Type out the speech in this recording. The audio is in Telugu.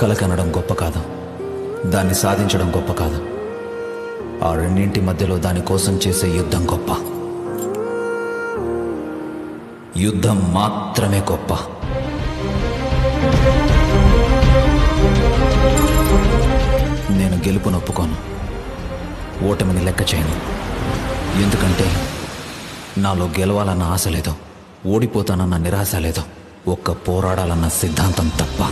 కలకనడం గొప్ప కాదు. దాన్ని సాధించడం గొప్ప కాదు. ఆ రెండింటి మధ్యలో దానికోసం చేసే యుద్ధం గొప్ప. యుద్ధం మాత్రమే గొప్ప. నేను గెలుపు నొప్పుకోను. ఓటమిని లెక్క చేయను. ఎందుకంటే నాలో గెలవాలన్న ఆశ లేదు. ఓడిపోతానన్న నిరాశ లేదు. ఒక్క పోరాడాలన్న సిద్ధాంతం తప్ప.